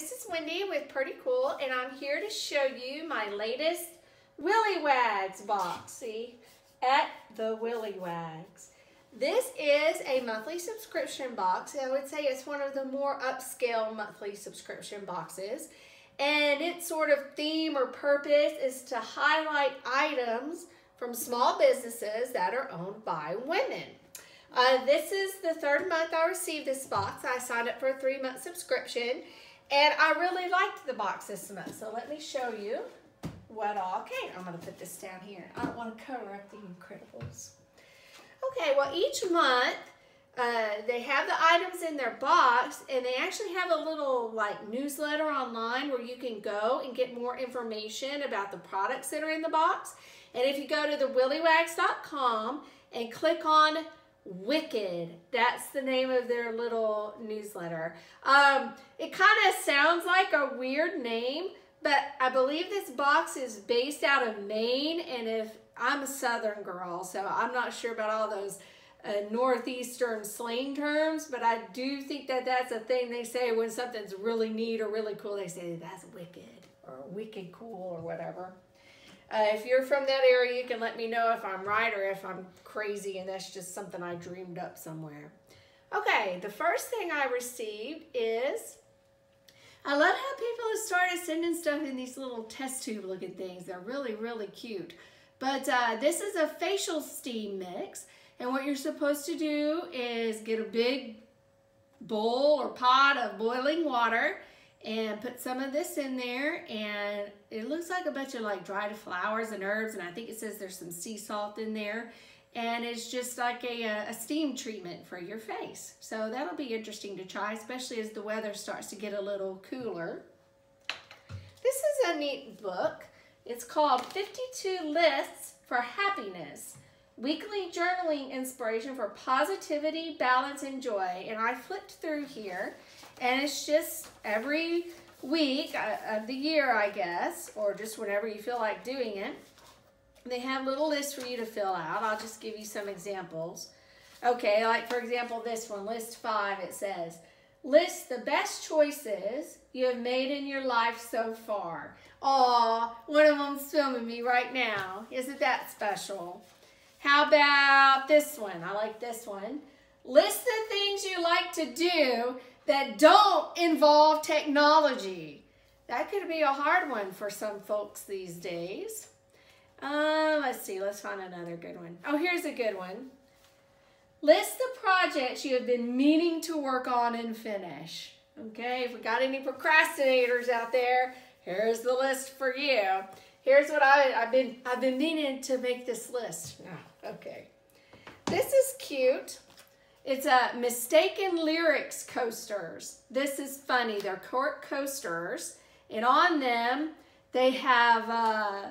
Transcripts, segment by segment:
this is Wendy with Purdy Cool, and I'm here to show you my latest Willie Wags box. See, at the Willie Wags. This is a monthly subscription box. I would say it's one of the more upscale monthly subscription boxes. And its sort of theme or purpose is to highlight items from small businesses that are owned by women. Uh, this is the third month I received this box. I signed up for a three month subscription and I really liked the box this month. So let me show you what all came. I'm to put this down here. I don't want to cover up the Incredibles. Okay, well each month uh, they have the items in their box and they actually have a little like newsletter online where you can go and get more information about the products that are in the box. And if you go to the williewags.com and click on Wicked. That's the name of their little newsletter. Um, it kind of sounds like a weird name, but I believe this box is based out of Maine, and if I'm a Southern girl, so I'm not sure about all those uh, Northeastern slang terms, but I do think that that's a thing they say when something's really neat or really cool. They say that's wicked or wicked cool or whatever. Uh, if you're from that area, you can let me know if I'm right or if I'm crazy and that's just something I dreamed up somewhere. Okay, the first thing I received is, I love how people have started sending stuff in these little test tube looking things. They're really, really cute. But uh, this is a facial steam mix. And what you're supposed to do is get a big bowl or pot of boiling water and put some of this in there and it looks like a bunch of like dried flowers and herbs and I think it says there's some sea salt in there and it's just like a, uh, a steam treatment for your face. So that'll be interesting to try, especially as the weather starts to get a little cooler. This is a neat book. It's called 52 Lists for Happiness. Weekly journaling inspiration for positivity, balance, and joy. And I flipped through here and it's just every week uh, of the year, I guess, or just whenever you feel like doing it. They have little lists for you to fill out. I'll just give you some examples. Okay, like for example, this one, list five, it says, list the best choices you have made in your life so far. Aw, one of them's filming me right now. Isn't that special? How about this one? I like this one. List the things you like to do that don't involve technology. That could be a hard one for some folks these days. Uh, let's see, let's find another good one. Oh, here's a good one. List the projects you have been meaning to work on and finish. Okay, if we got any procrastinators out there, here's the list for you. Here's what I, have been I've been meaning to make this list. Oh, okay. This is cute. It's a Mistaken Lyrics coasters. This is funny. They're cork coasters. And on them, they have uh,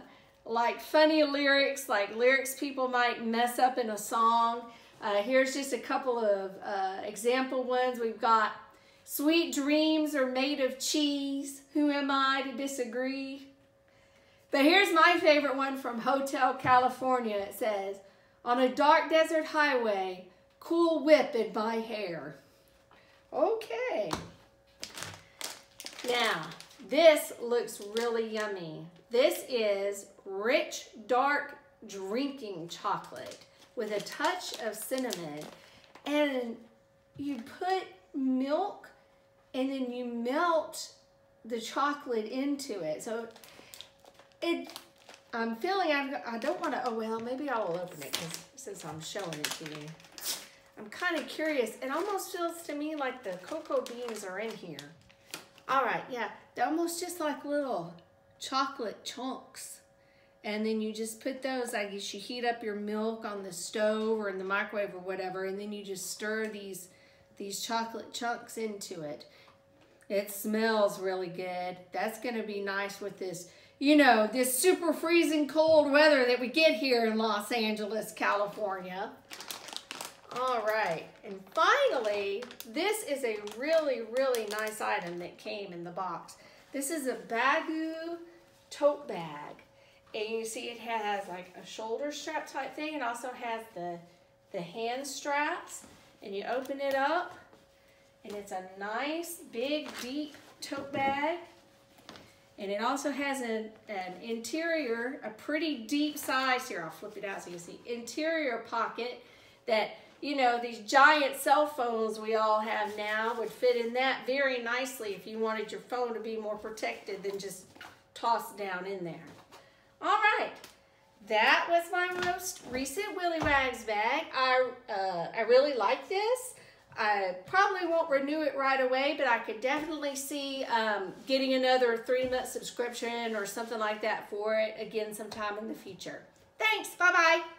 like funny lyrics, like lyrics people might mess up in a song. Uh, here's just a couple of uh, example ones. We've got Sweet dreams are made of cheese. Who am I to disagree? But here's my favorite one from Hotel California. It says, on a dark desert highway, Cool Whip in my hair. Okay. Now, this looks really yummy. This is rich, dark drinking chocolate with a touch of cinnamon. And you put milk and then you melt the chocolate into it. So it, I'm feeling, I'm, I don't want to, oh well, maybe I'll open it since I'm showing it to you. I'm kind of curious. It almost feels to me like the cocoa beans are in here. All right, yeah, they're almost just like little chocolate chunks. And then you just put those, I guess you heat up your milk on the stove or in the microwave or whatever, and then you just stir these, these chocolate chunks into it. It smells really good. That's gonna be nice with this, you know, this super freezing cold weather that we get here in Los Angeles, California. All right, and finally, this is a really, really nice item that came in the box. This is a Baggu tote bag. And you see it has like a shoulder strap type thing. It also has the, the hand straps. And you open it up, and it's a nice, big, deep tote bag. And it also has an, an interior, a pretty deep size, here I'll flip it out so you can see, interior pocket that, you know, these giant cell phones we all have now would fit in that very nicely if you wanted your phone to be more protected than just tossed down in there. All right, that was my most recent Willie Wags bag. I, uh, I really like this. I probably won't renew it right away, but I could definitely see um, getting another three-month subscription or something like that for it again sometime in the future. Thanks. Bye-bye.